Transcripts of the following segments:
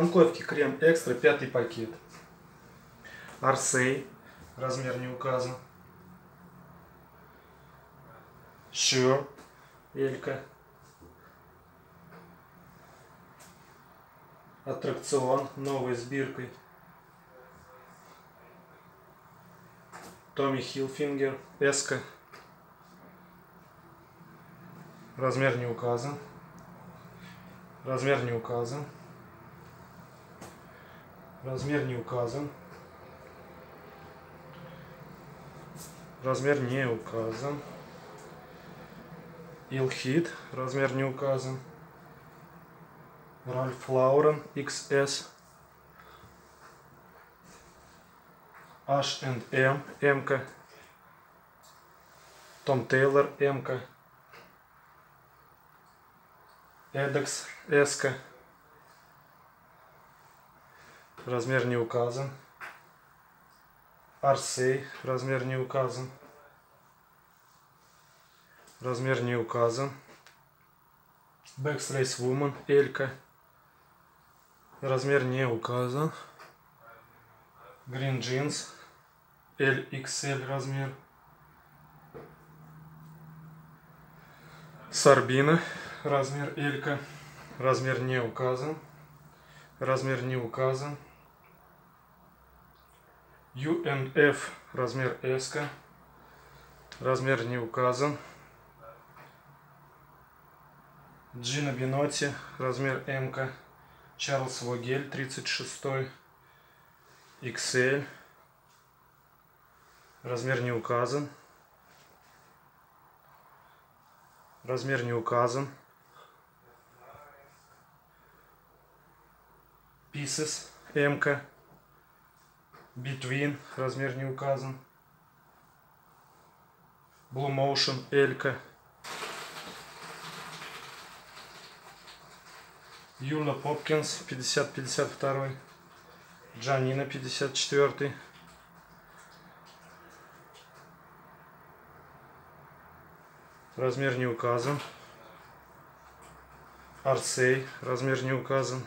Упаковки крем экстра, пятый пакет. Арсей, размер не указан. Sure, Элька. Аттракцион, новой сбиркой. Томми Хилфингер, Эска. Размер не указан. Размер не указан. Размер не указан. Размер не указан. Илхит. Размер не указан. Ральф Лаурен XS. H&M М-ка. Том Тейлор М-ка. Эдекс S-ка. Размер не указан. Арсей. Размер не указан. Размер не указан. Backslash Woman. Элька. Размер не указан. Green Jeans. LXL размер. Сарбина. Размер Элька. Размер не указан. Размер не указан. UNF размер S. Размер не указан. Джина Бинотти размер М. Чарльз Вогель 36 XL. Размер не указан. Размер не указан. Pieces М. Between, размер не указан. Blue Motion, Элька. Юна Попкинс, 50-52. Джанина, 54. Размер не указан. Арсей, размер не указан.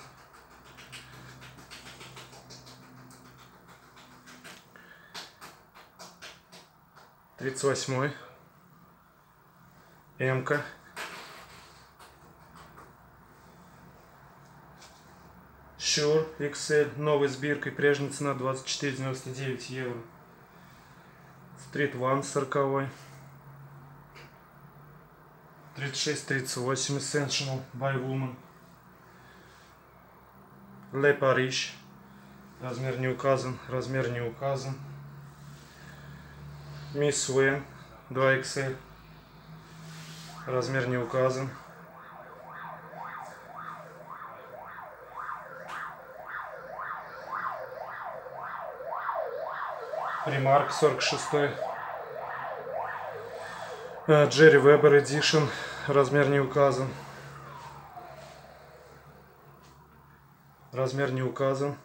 38 М-ка. Shure XL новой сбиркой, прежняя цена 24,99 евро. Street One 40 36-38 Essential by Woman. Le Paris. Размер не указан, размер не указан. Мисс Уэн 2XL. Размер не указан. Примарк 46. Джерри Вебер Edition. Размер не указан. Размер не указан.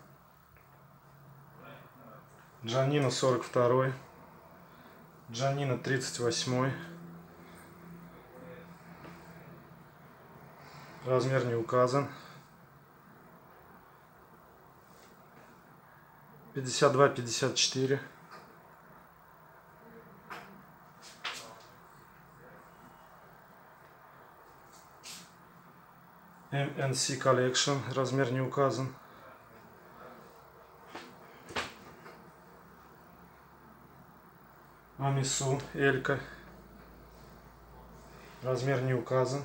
Джанина 42. Джанина 38. Размер не указан. 52-54. MNC Collection. Размер не указан. Амису, Элька. Размер не указан.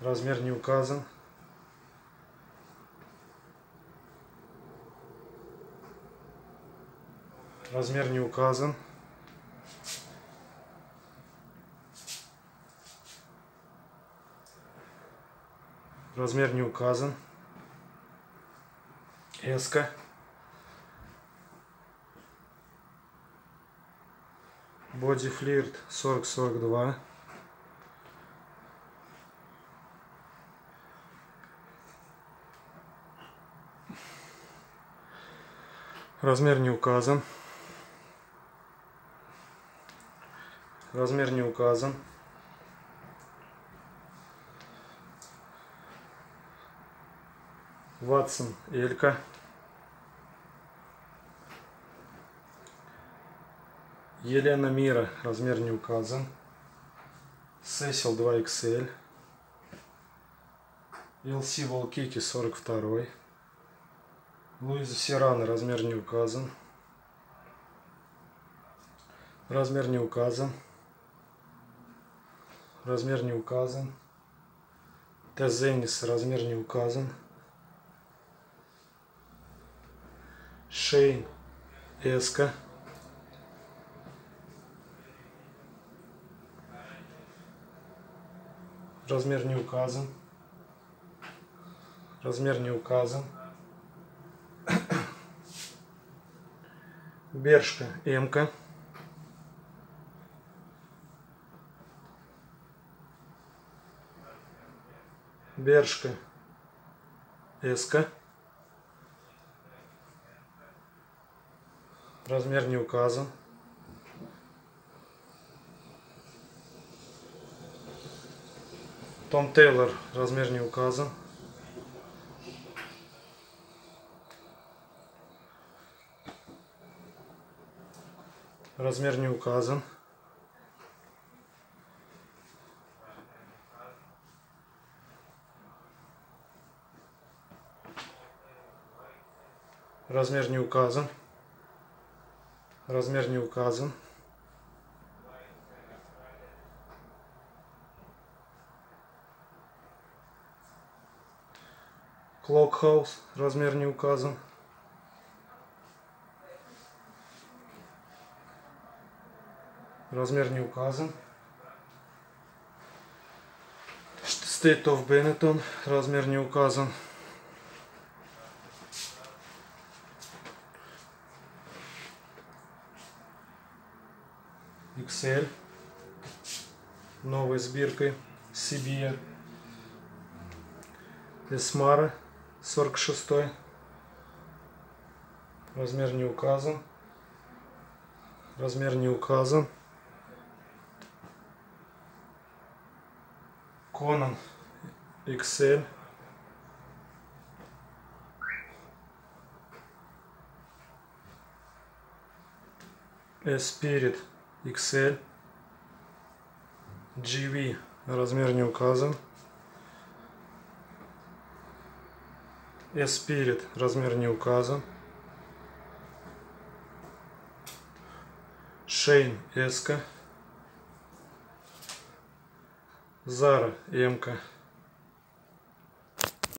Размер не указан. Размер не указан. Размер не указан. Эска. Боди флирт 40-42. Размер не указан. Размер не указан. Ватсон Элька. Елена Мира, размер не указан. Сесил 2XL. LC Волкики 42. Луиза Сирана, размер не указан. Размер не указан. Размер не указан. Тезенис, размер не указан. Шейн, Эска. Размер не указан. Размер не указан. Бершка М-ка. Бершка С-ка. Размер не указан. Том Тейлор, размер не указан. Размер не указан. Размер не указан. Размер не указан. Клокхаус, размер не указан. Размер не указан. State of Benetton, размер не указан. XL новой сбиркой Сибия Эсмара 46 размер не указан. Размер не указан. Конан XL Spirit XL GV размер не указан Spirit размер не указан Шейн S Зара М -ка.